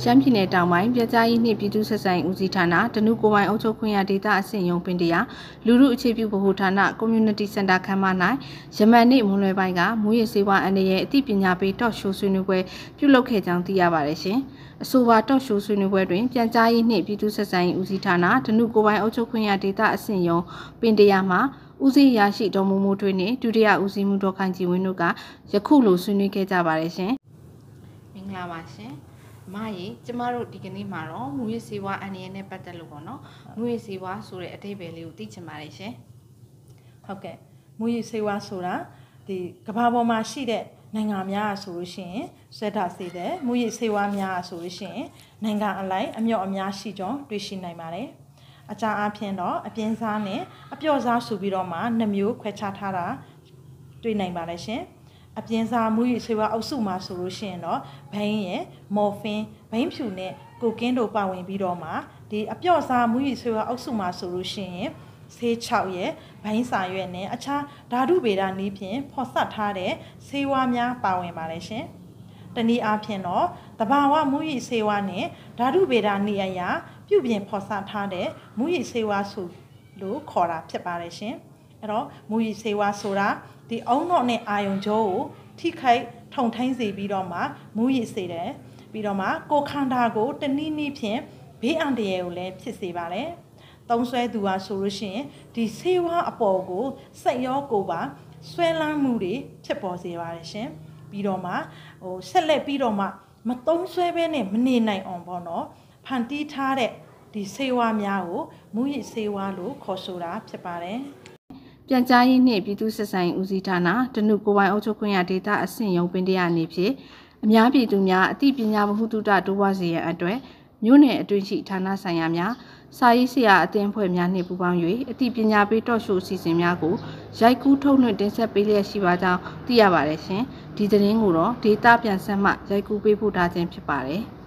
ရှမ်းပြည်နယ်တောင်ပိုင်းပြည်ကြားရေးနှင့်ပြည်သူ့ဆက်ဆံရေးဦးစီးဌာနတနုကိုယ်ပိုင်အုပ်ချုပ်ခွင့်ရဒေသအဆင့်ရုံးပင်တရားလူမှုအခြေပြုဗဟိုဌာန Community Center ခမ်းမ၌ယမန်နေ့မွန်းလွယ်ပိုင်းကမူရစေဝါအန်ရဲ့အသိပညာပေးတော့ရှိုးဆွေးနွေးပွဲပြုလုပ်ခဲ့ကြောင်းသိရပါတယ်ရှင်။အဆိုပါတော့ရှိုးဆွေးနွေးပွဲတွင်ပြည်ကြားရေးနှင့်ပြည်သူ့ဆက်ဆံရေးဦးစီးဌာနတနုကိုယ်ပိုင်အုပ်ချုပ်ခွင့်ရဒေသအဆင့်ရုံးပင်တရားမှာဦးစီးရရှိတော်မူမှုတွေနှင့်ဒုတိယဦးစီးမှုတော်ခိုင်ကြည်ဝင်းတို့ကယခုလိုဆွေးနွေးခဲ့ကြပါတယ်ရှင်။မင်္ဂလာပါရှင်။ မရေကျမတို့ဒီကနေ့မှာတော့မူရစေဝါအန်ရနဲ့ပတ်သက်လို့ပေါ့နော်။မူရစေဝါဆိုတဲ့အတိတ်ပဲလေးကိုသိချင်ပါတယ်ရှင်ဟုတ်ကဲ့မူရည်ဆေးဝါးဆိုတာဒီကမ္ဘာပေါ်မှာရှိတဲ့နိုင်ငံများဆိုလို့ရှိရင်ဆွဲထားစေတဲ့မူရည်ဆေးဝါးများဆိုလို့ရှိရင်နိုင်ငံအလိုက်အမြော့အများရှိကြောင်းတွေ့ရှိနိုင်ပါတယ်အကြအားဖြင့်တော့အပြင်းစားနဲ့အပျော့စားဆိုပြီးတော့မှနှစ်မျိုးခွဲခြားထားတာတွေ့နိုင်ပါတယ်ရှင် အပြင်းစားမူရည်ဆေးဝါးအုပ်စုမှာဆိုလို့ရှိရင်တော့ဘိန်းရယ်မော်ဖင်ဘိန်းဖြူနဲ့ကိုကင်းတို့ပါဝင်ပြီးတော့မှဒီအပျော့စားမူရည်ဆေးဝါးအုပ်စုမှာဆိုလို့ရှိရင်ဆေး6ရဲ့ဘိုင်းစာရွက်နဲ့အခြားဓာတုဗေဒနည်းဖြင့်ဖော်ဆက်ထားတဲ့ဆေးဝါးများပါဝင်ပါတယ်ရှင်။တနည်းအားဖြင့်တော့တဘာဝမူရည်ဆေးဝါးနဲ့ဓာတုဗေဒနည်းအရာပြုပြင်ဖော်ဆက်ထားတဲ့မူရည်ဆေးဝါးဆိုလို့ခေါ်တာဖြစ်ပါတယ်ရှင်။ အဲ့တော့မူရည်ဆေးဝါးဆိုတာဒီအုံတော့နဲ့အာယုံကြောကိုထိခိုက်ထုံထိုင်းစေပြီးတော့မှမူရည်စေတယ်ပြီးတော့မှကိုခန္ဓာကိုတနည်းနည်းဖြင့်ဘေးအန္တရာယ်ကိုလည်းဖြစ်စေပါတယ်။သုံးဆွဲသူဟာဆိုလို့ရှိရင်ဒီဆေးဝါးအပေါ်ကိုစိတ်ရောကိုယ်ပါဆွဲလန်းမှုတွေဖြစ်ပေါ်စေပါတယ်ရှင်ပြီးတော့မှဟိုဆက်လက်ပြီးတော့မှမသုံးဆွဲဘဲနဲ့မနေနိုင်အောင်ပေါ့နော်ဖန်တီးထားတဲ့ဒီဆေးဝါးများကိုမူရစ်ဆေးဝါးလို့ခေါ်ဆိုတာဖြစ်ပါတယ် ပြန်ကြားရေးနှင့်ပြည်သူ့ဆက်ဆံရေးဦးစီးဌာနတနုကိုယ်ပိုင်အုပ်ချုပ်ခွင့်ရဒေသအဆင့်ရုံးပင်တရားအနေဖြင့်အများပြည်သူများအသိပညာဗဟုသုတတိုးပွားစေရန်အတွက်မြို့နယ်အတွင်းရှိဌာနဆိုင်ရာများစာရေးဆရာအသင်းဖွဲ့များနှင့်ပူးပေါင်း၍အသိပညာပေးတော့ရှို့အစီအစဉ်များကိုရိုက်ကူးထုတ်လွှင့်တင်ဆက်ပေးလျက်ရှိပါကြောင်းသိရပါတယ်ရှင်။ဒီသတင်းကိုတော့ဒေတာပြန်ဆက်မှရိုက်ကူးပေးဖို့ထားခြင်းဖြစ်ပါတယ်။